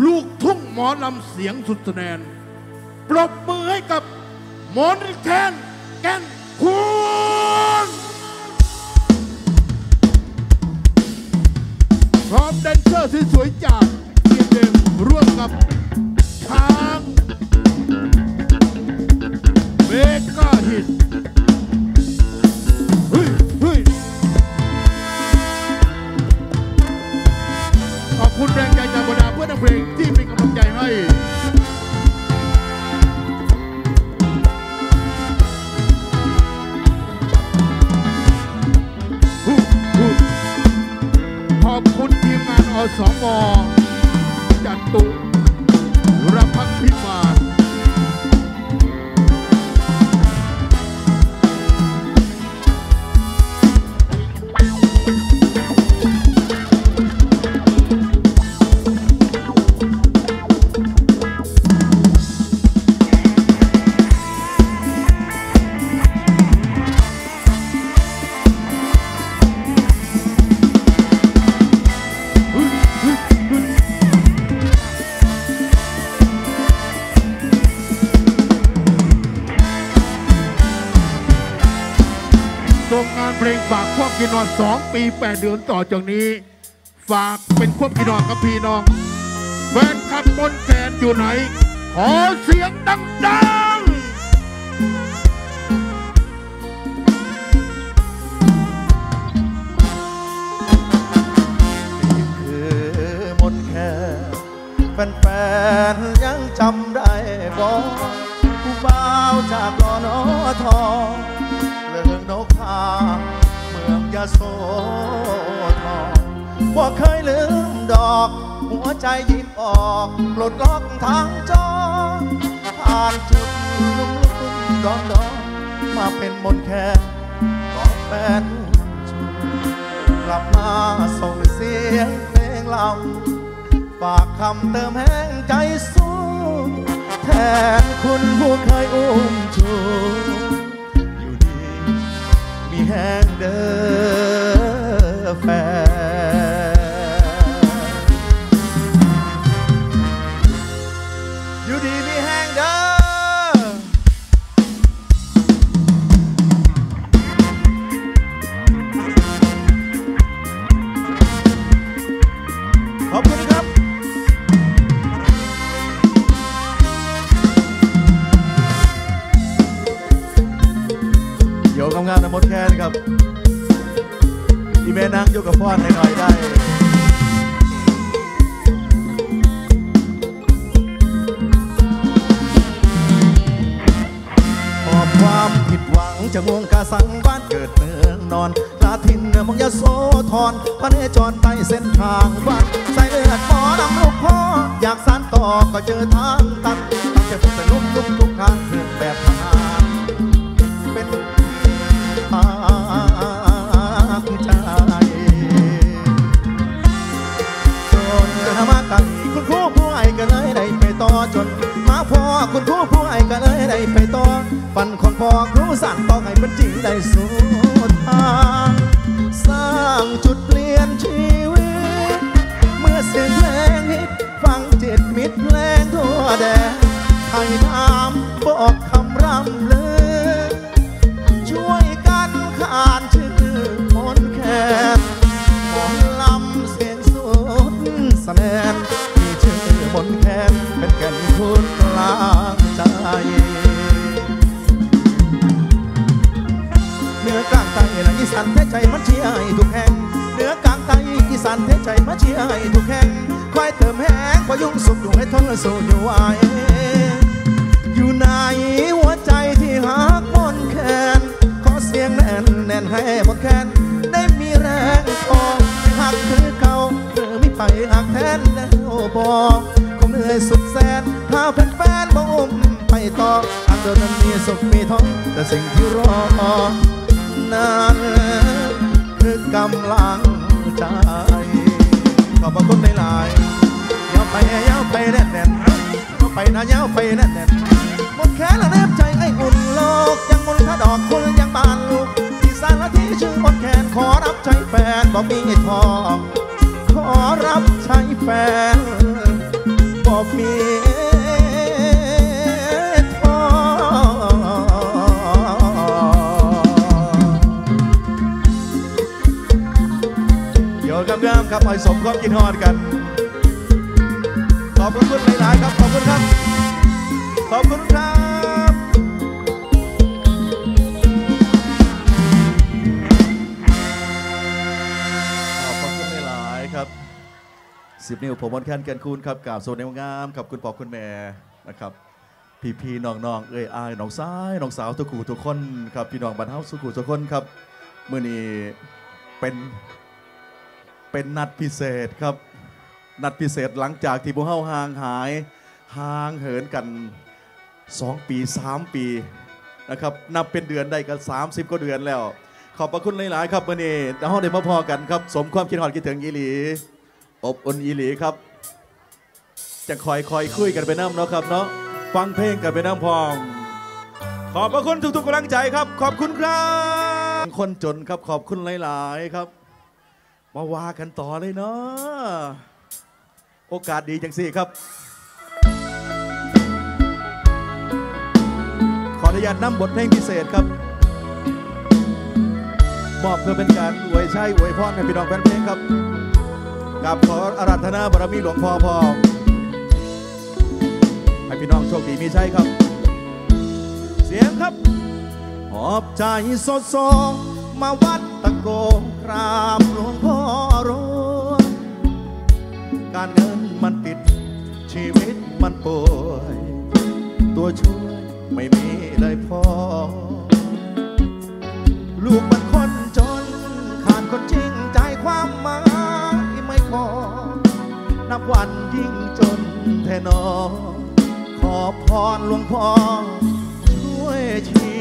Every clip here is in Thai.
ลูกทุ่งหมอลำเสียงสุดแสดงปรบมือให้กับหมอนแคนแก่นคุณพร้อมแดนเซอร์ที่สวยจากเทียมเดมร่วมกับช้างเมกาฮิตเฮ้ยเฮ้ยขอบคุณแรง บรรดาเพื่อนนักเพลงที่เป็นกำลังใจให้ขอบคุณทีมงานอสมจัดตุ ปีแปดเดือนต่อจากนี้ ฝากเป็นควบกินนอนกับพี่น้องแฟนคลับบนแขนอยู่ไหน ขอเสียงดังๆนี่คือมนแค่แฟนๆยังจำได้บ่ผู้บ่าวจากรอนอทองเรื่องนกทาง ยาโสธรบ่เคยลืมดอก หัวใจยิบออกปลดล็อกทางจอ ผ่านจุดลุ่มลุ่มดอนดอนมาเป็นมนแค่ก็แฟนกลับมาส่งเสียงเพลงลำฝากคำเติมแห้งใจสู้แทนคุณผู้เคยอุ้มชูอยู่ดีมีแห้งเด้อ แจะงวงกาสังบ้านเกิดเมืองนอนลาทินเนือมงยาโสธรพระเนจรไปเส้นทางบ้านใส่เลือดหมอนำลูกพ่อ อยากสานต่อก็เจอทางตันตั้งแต่ผมเป็นลุกลุกทุกทางเพื่อนแบบทาร คุณครูผู้ไอ้ก็เลยได้ไปต่อฝันของพ่อครูสั่งต่อให้เป็นจริงได้สุดทางสร้างจุดเปลี่ยนชีวิต เมื่อเสียงเพลงฮิตฟังจิตมิดแรงทั่วแดนไทย ที่รอนั้นคือกำลังใจ ขอบพระคุณหลายๆยาวไปยาวไปแน่นแน่นยาวไปนะยาวไปแน่นแน่นหมดแค่ละแนบใจไอ้อุ่นโลก ยังมนถ้าดอกคุณยังบานลูกที่สารที่ชื่อหมดแขนขอรับใช้แฟนบอกมีทองขอรับใช้แฟนบอบเมี ครับให้สมความกินฮอดกัน ขอบคุณหลายๆครับ ขอบคุณครับ ขอบคุณครับขอบคุณหลายๆครับสิบนิ้วผมวันแค้นเกินคูณครับกราบสวัสดีงามกับคุณปอคุณแม่นะครับพี่พี่ๆน้องๆเอ้ยอายน้องซ้ายน้องสาวทุกคู่ทุกคนครับพี่น้องบรรเทาสุขุทุกคนครับเมื่อนี้เป็น เป็นนัดพิเศษครับ นัดพิเศษหลังจากที่พวกเฮาห่างหายห่างเหินกัน 2 ปี 3 ปีนะครับนับเป็นเดือนได้ก็30ก็เดือนแล้ว ขอบพระคุณหลาย ๆ ครับวันนี้เราได้มาพอกันครับ สมความคิดหอดคิดถึงอีหลีอบอุ่นอีหลีครับ จะคอยคอยคุยกันไปน้ำเนาะครับเนาะฟังเพลงกันไปน้ำพอง ขอบพระคุณทุกๆกำลังใจครับ ขอบคุณครับ คนจนครับขอบคุณหลาย ๆ ครับ มาว่ากันต่อเลยเนาะโอกาสดีจังสี่ครับ ขออนุญาตนำบทเพลงพิเศษครับมอบเพื่อเป็นการอวยชัยอวยพรให้พี่น้องแฟนเพลงครับกับขออาราธนาบารมีหลวงพ่อพอให้พี่น้องโชคดีมีชัยครับ เสียงครับหอบใจโซโซมาวัดตะโกกราบหลวงพ่อ การเงินมันติด ชีวิตมันป่วย ตัวช่วยไม่มีเลยพอ ลูกมันคนจน ขาดคนจริงใจความหมายไม่พอ นับวันยิ่งจนแท่นอ ขอพรหลวงพ่อช่วยชี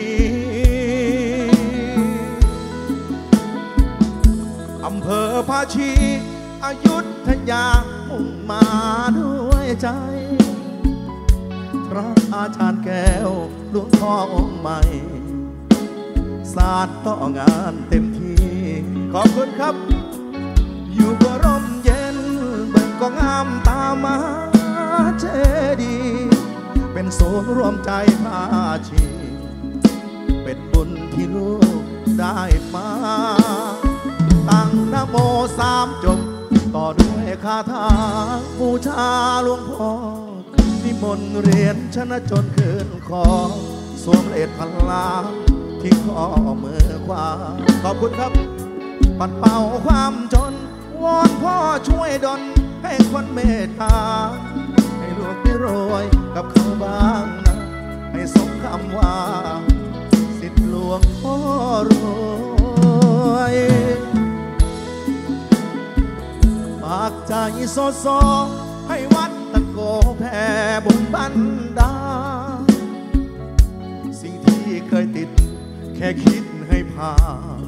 อำเภอภาชีอายุทยา มาด้วยใจ พระอาจารย์แก้วหลวงพ่อองค์ใหม่ศาสตร์ต่องานเต็มที่ ขอบคุณครับ อยู่ก็ร่มเย็นเบิ่งก็งามตามมาเจดีย์เป็นโซนรวมใจพาชีเป็นบุญที่ลูกได้มา ตั้งนโมสามจบต่อด คาถาบูชาหลวงพ่อนิมนต์เรียนชนะจนคืนคอสวมเลดพันลาที่ข้อมือขวาขอบคุณครับ ปัดเป่าความจน วอนพ่อช่วยดลให้คนเมตตา ให้ลูกได้รวยกับเขาบ้างนะให้สมคำว่า สิทธิหลวงพ่อรวยากใจโซโซให้วัดตะโกแผ่บุญบันดา สิ่งที่เคยติดแค่คิดให้ผ่าน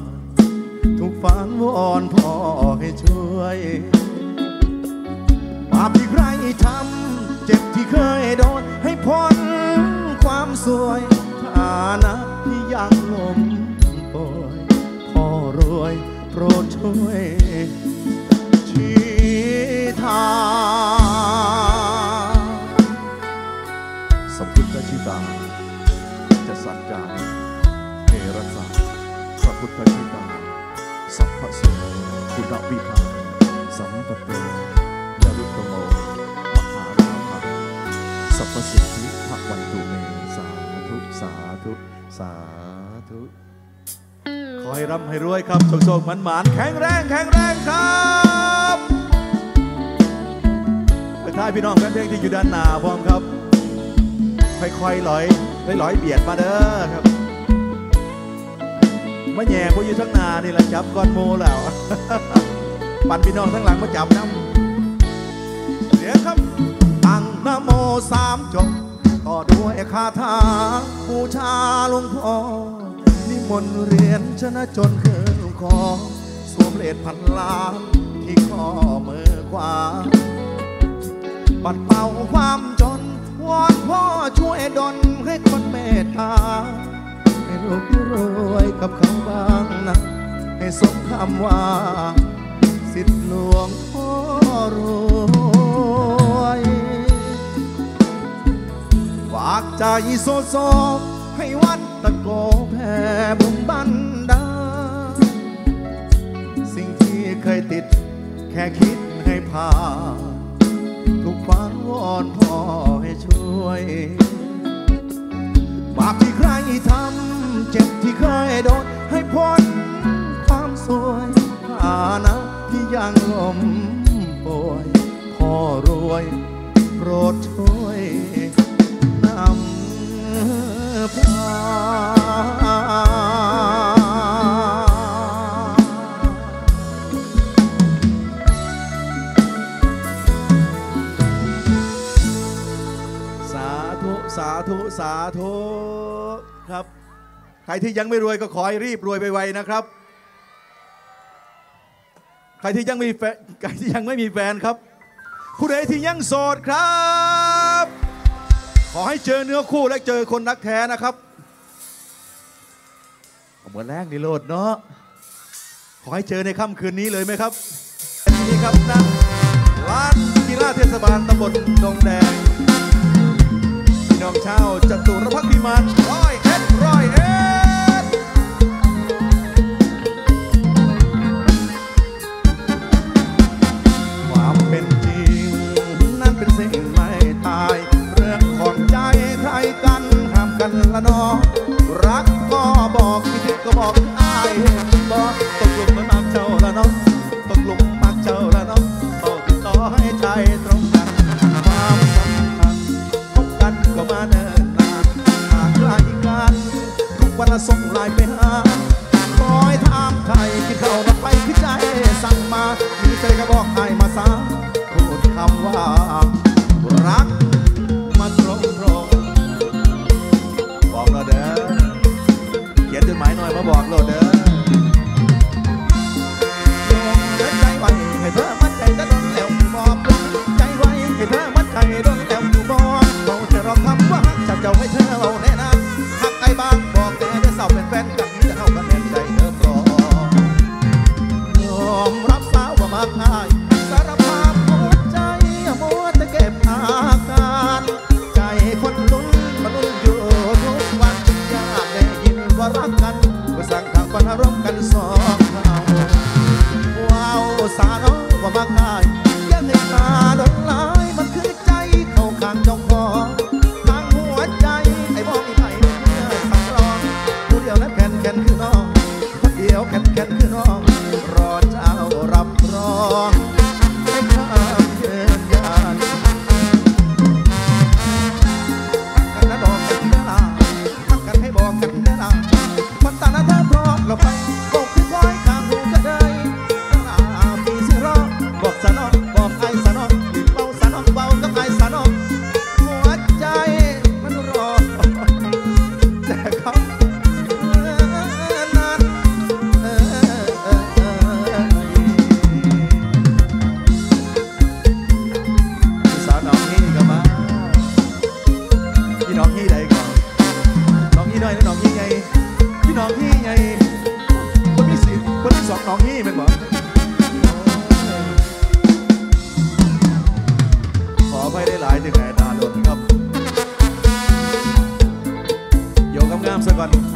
ทุกฝันวอนพ่อให้ช่วยบาปที่ใครทำเจ็บที่เคยโดน ให้พ้นความสวยฐานะที่ยังลมป่วยพ่อรวยโปรดช่วย สมพุทธชิตา จะสัจจาเทระสาพระพุทธชิตา สัพพะโสคุณวิภาสัมปโตยรุตโมมหาราภาสัพพสิทธิภะวันตุเมสาธุสาธุสาธุขอให้ร่ำให้รวยครับโชคๆมันหมานแข็งแรงแข็งแรงครับ ท้ายพี่น้องแฟนเพลงที่อยู่ด้านหน้าพร้อมครับ ค่อยๆลอยลอยๆเบียดมาเด้อครับมาแย่พวกอยู่ทั้งหนานี่แหละจับก้อนโมแล้วปั่นพี่น้องทั้งหลังมาจับน้ำเดี๋ยวครับตั้งนโมสามจบต่อด้วยคาถาบูชาหลวงพ่อนิมนต์เรียนชนะจนเกินคอสวมเลดพันล้านที่ข้อมือขวา ปัดเป่าความจน วอนพ่อช่วยดลให้คนเมตตา ให้ลูกรวยกับคำบางนะ ให้สมคำว่า สิทธิหลวงพ่อรวยฝากใจโซโซให้วัดตะโกแผ่บุญบันดา สิ่งที่เคยติดแค่คิดให้ผ่าน อนพ่อให้ช่วย บาปที่ใครทำเจ็บที่เคยโดน ให้พ้นความสวยฐานะที่ยังลมป่วย พ่อรวยโปรดช่วยนำพา สาธุ สาธุครับ ใครที่ยังไม่รวยก็ขอให้รีบรวยไปไวนะครับ ใครที่ยังมีแฟนใครที่ยังไม่มีแฟนครับ ผู้ใดที่ยังโสดครับ ขอให้เจอเนื้อคู่และเจอคนรักแท้นะครับเหมือนแรงนิโรดเนาะขอให้เจอในค่ำคืนนี้เลยไหมครับนี่ครับนะร้านกีฬาเทศบาลตำบลดงแดง องชาวจตุรพักพิมานร้อยเอ็ดร้อยเอ็ดความเป็นจริงนั้นเป็นสิ่ง cầu hãy thêm de.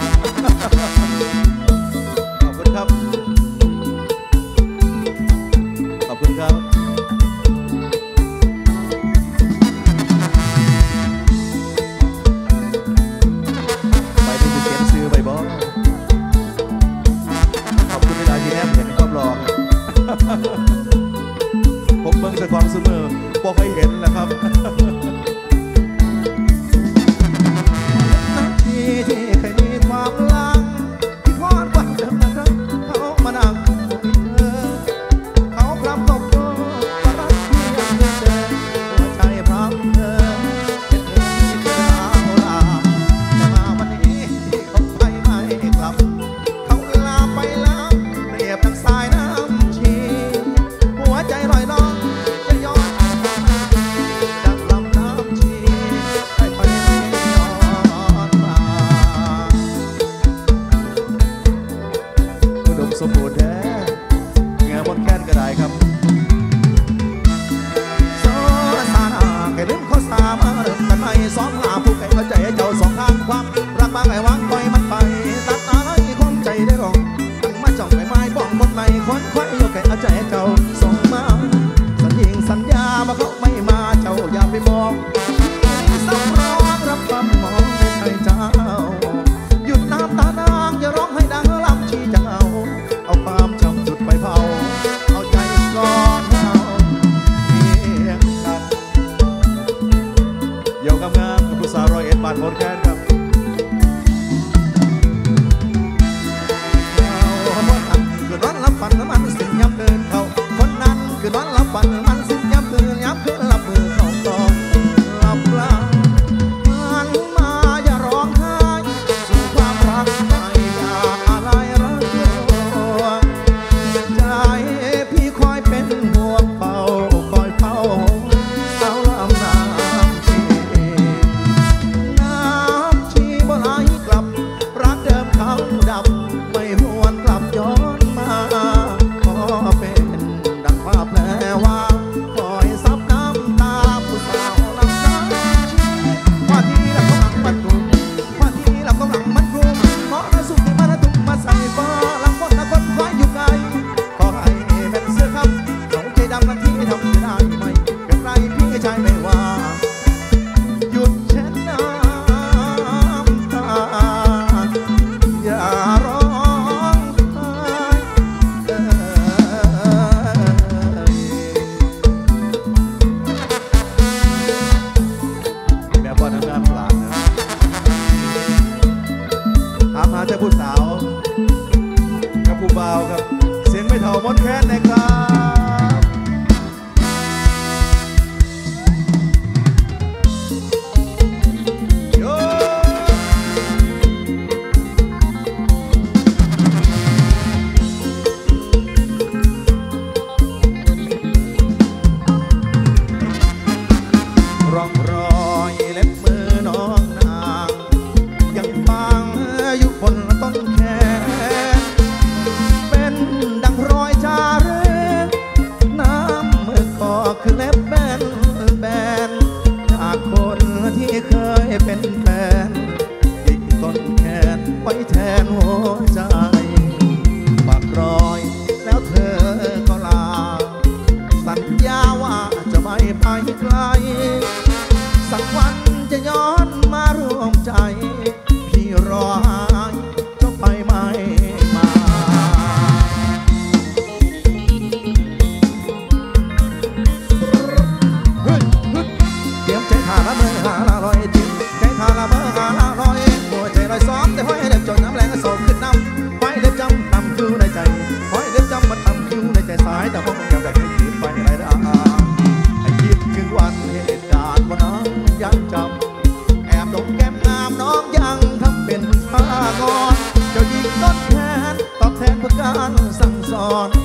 าครับ เสียงไม่เท่ามดแค้นนะครับ on.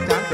flotar.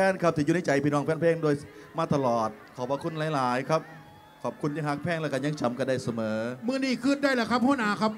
แค้นครับที่อยู่ในใจพี่น้องแฟนเพลงโดยมาตลอดขอบพระคุณหลาย ๆ ครับ ขอบคุณที่หักแพงแล้วกันยังจำกันได้เสมอเมื่อนี้ขึ้นได้แล้วครับพ่อหน้าครับ